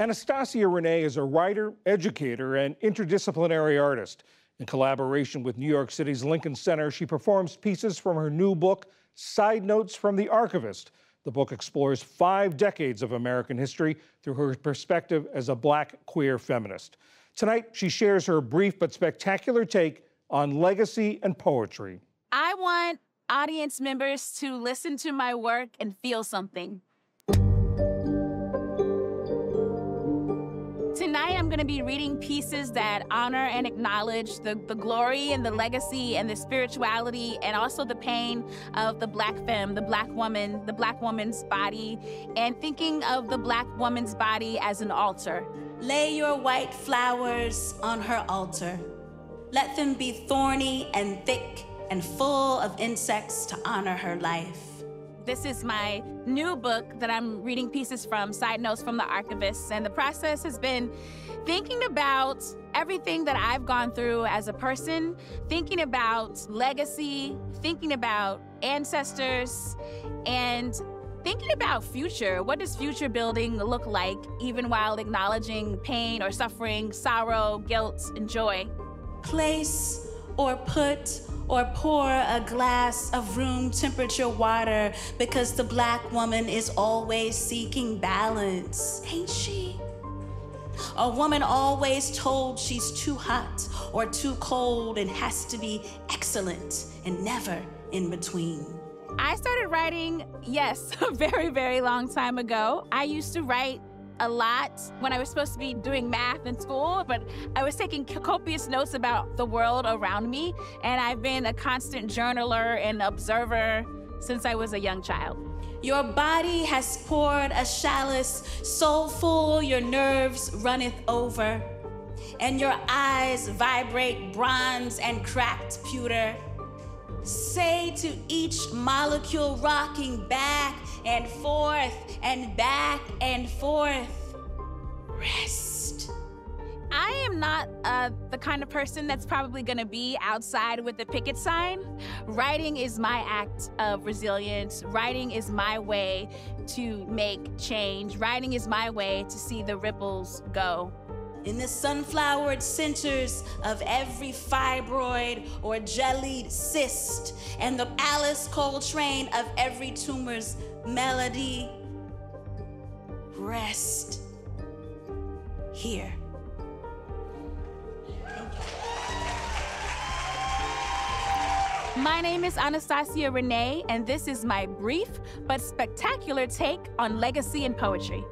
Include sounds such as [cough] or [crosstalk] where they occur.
Anastacia-Reneé is a writer, educator, and interdisciplinary artist. In collaboration with New York City's Lincoln Center, she performs pieces from her new book, Side Notes from the Archivist. The book explores five decades of American history through her perspective as a black queer feminist. Tonight, she shares her brief but spectacular take on legacy and poetry. I want audience members to listen to my work and feel something. Tonight, I'm going to be reading pieces that honor and acknowledge the, the glory and the legacy and the spirituality and also the pain of the black femme, the black woman, the black woman's body, and thinking of the black woman's body as an altar. Lay your white flowers on her altar. Let them be thorny and thick and full of insects to honor her life. This is my new book that I'm reading pieces from, Side Notes from the Archivists. And the process has been thinking about everything that I've gone through as a person, thinking about legacy, thinking about ancestors, and thinking about future. What does future building look like, even while acknowledging pain or suffering, sorrow, guilt, and joy? Place or put or pour a glass of room temperature water because the black woman is always seeking balance, ain't she? A woman always told she's too hot or too cold and has to be excellent and never in between. I started writing, yes, [laughs] a very, very long time ago. I used to write a lot when I was supposed to be doing math in school, but I was taking copious notes about the world around me, and I've been a constant journaler and observer since I was a young child. Your body has poured a chalice so full your nerves runneth over, and your eyes vibrate bronze and cracked pewter. Say to each molecule rocking back and forth and back and forth, rest. I am not uh, the kind of person that's probably gonna be outside with a picket sign. Writing is my act of resilience. Writing is my way to make change. Writing is my way to see the ripples go in the sunflowered centers of every fibroid or jellied cyst, and the Alice Coltrane of every tumor's melody. Rest here. My name is Anastacia-Reneé, and this is my brief but spectacular take on legacy and poetry.